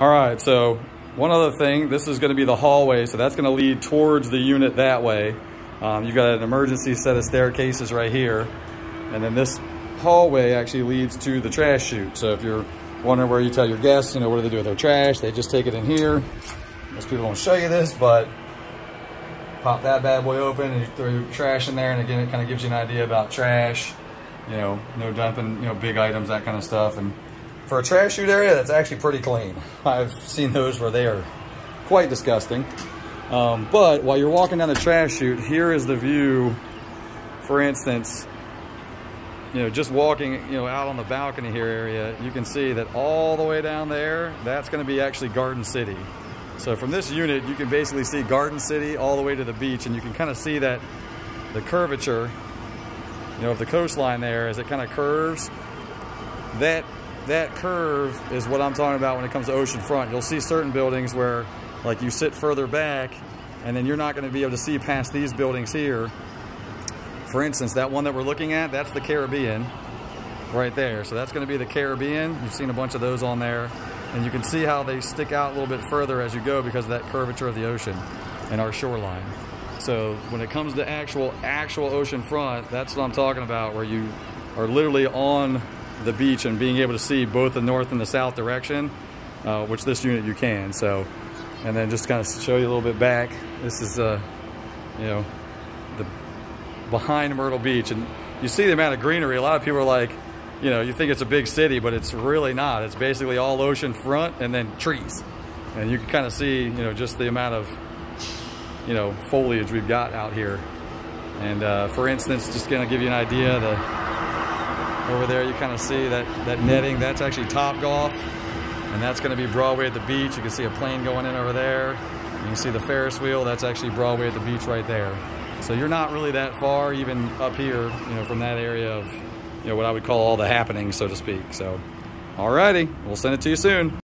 All right, so one other thing, this is gonna be the hallway, so that's gonna lead towards the unit that way. Um, you've got an emergency set of staircases right here. And then this hallway actually leads to the trash chute. So if you're wondering where you tell your guests, you know, what do they do with their trash? They just take it in here. Most people don't show you this, but pop that bad boy open and you throw your trash in there. And again, it kind of gives you an idea about trash, you know, no dumping, you know, big items, that kind of stuff. And for a trash chute area, that's actually pretty clean. I've seen those where they are quite disgusting. Um, but while you're walking down the trash chute, here is the view, for instance, you know, just walking, you know, out on the balcony here area, you can see that all the way down there, that's gonna be actually Garden City. So from this unit, you can basically see Garden City all the way to the beach and you can kind of see that the curvature, you know, of the coastline there as it kind of curves. That, that curve is what I'm talking about when it comes to ocean front. You'll see certain buildings where like you sit further back and then you're not gonna be able to see past these buildings here for instance, that one that we're looking at, that's the Caribbean right there. So that's gonna be the Caribbean. You've seen a bunch of those on there. And you can see how they stick out a little bit further as you go because of that curvature of the ocean and our shoreline. So when it comes to actual, actual ocean front, that's what I'm talking about, where you are literally on the beach and being able to see both the north and the south direction, uh, which this unit you can. So, and then just kind of show you a little bit back. This is, uh, you know, the behind Myrtle Beach. And you see the amount of greenery. A lot of people are like, you know, you think it's a big city, but it's really not. It's basically all ocean front and then trees. And you can kind of see, you know, just the amount of, you know, foliage we've got out here. And uh, for instance, just gonna give you an idea, the over there you kind of see that, that netting, that's actually Topgolf. And that's gonna be Broadway at the beach. You can see a plane going in over there. You can see the Ferris wheel, that's actually Broadway at the beach right there. So you're not really that far even up here, you know, from that area of, you know, what I would call all the happenings, so to speak. So, alrighty, we'll send it to you soon.